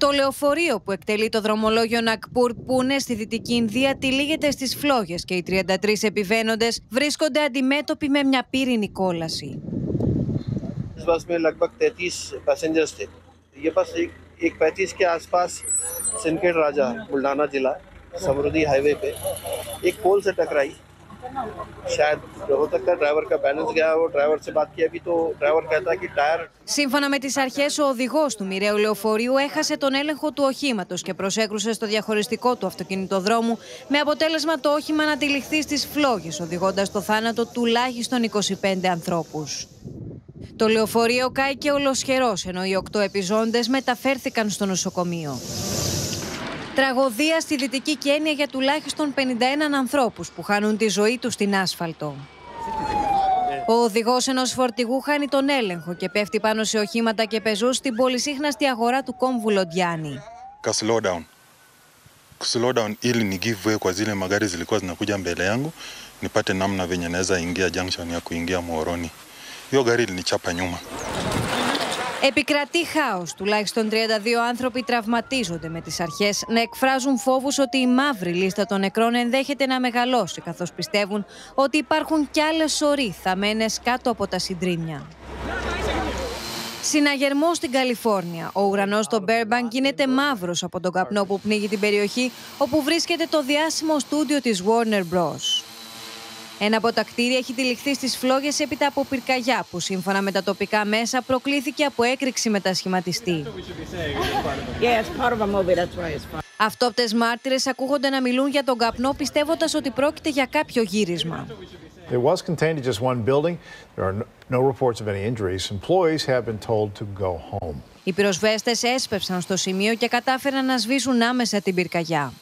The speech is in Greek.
Το λεωφορείο που εκτελεί το δρομολόγιο Νακπούρ Πούνε στη Δυτική Ινδία τυλίγεται στις φλόγες και οι 33 επιβαίνοντες βρίσκονται αντιμέτωποι με μια πύρινη κόλαση. इस बस में लगभग 33 पैसेंजर्स थे ये बस एक एक पैंतीस के आसपास सिंकेट राजा बुल्ढाना जिला समरुदी हाईवे पे एक पोल से टकराई Σύμφωνα με τις αρχές, ο οδηγός του μοιραίου λεωφορείου έχασε τον έλεγχο του οχήματος και προσέκρουσε στο διαχωριστικό του αυτοκινητοδρόμου, με αποτέλεσμα το όχημα να τυλιχθεί στις φλόγες, οδηγώντας το θάνατο τουλάχιστον 25 ανθρώπους. Το λεωφορείο κάηκε ολοσχερός, ενώ οι οκτώ επιζώντες μεταφέρθηκαν στο νοσοκομείο. Τραγωδία στη Δυτική Κένια για τουλάχιστον 51 ανθρώπους που χάνουν τη ζωή τους στην άσφαλτο. Ο οδηγός ενός φορτηγού χάνει τον έλεγχο και πέφτει πάνω σε οχήματα και πεζούς στην πολυσύχναστη αγορά του κόμβου Λοντιάνη. ka slow down slow down ili ni give way kwa zile magari zilikuwa zinakuja mbele yangu nipate namna venye naweza ingia junction ya kuingia Muhoroni. Hiyo gari ilinichapa nyuma. Επικρατεί χάος. Τουλάχιστον 32 άνθρωποι τραυματίζονται με τις αρχές να εκφράζουν φόβους ότι η μαύρη λίστα των νεκρών ενδέχεται να μεγαλώσει, καθώς πιστεύουν ότι υπάρχουν κι άλλες σωροί θαμένες κάτω από τα συντρίμια. Συναγερμό στην Καλιφόρνια. Ο ουρανός στο Μπέρμπανκ γίνεται μαύρος από τον καπνό που πνίγει την περιοχή όπου βρίσκεται το διάσημο στούντιο της Warner Bros. Ένα από τα κτίρια έχει τυλιχθεί στις φλόγες έπειτα από πυρκαγιά που σύμφωνα με τα τοπικά μέσα προκλήθηκε από έκρηξη μετασχηματιστή. Yeah, it's part of a movie. That's why it's fun. Αυτόπτες μάρτυρες ακούγονται να μιλούν για τον καπνό πιστεύοντας ότι πρόκειται για κάποιο γύρισμα. It was contained to just one building. There are no, no reports of any injuries. Employees have been told to go home. Οι πυροσβέστες έσπευσαν στο σημείο και κατάφεραν να σβήσουν άμεσα την πυρκαγιά.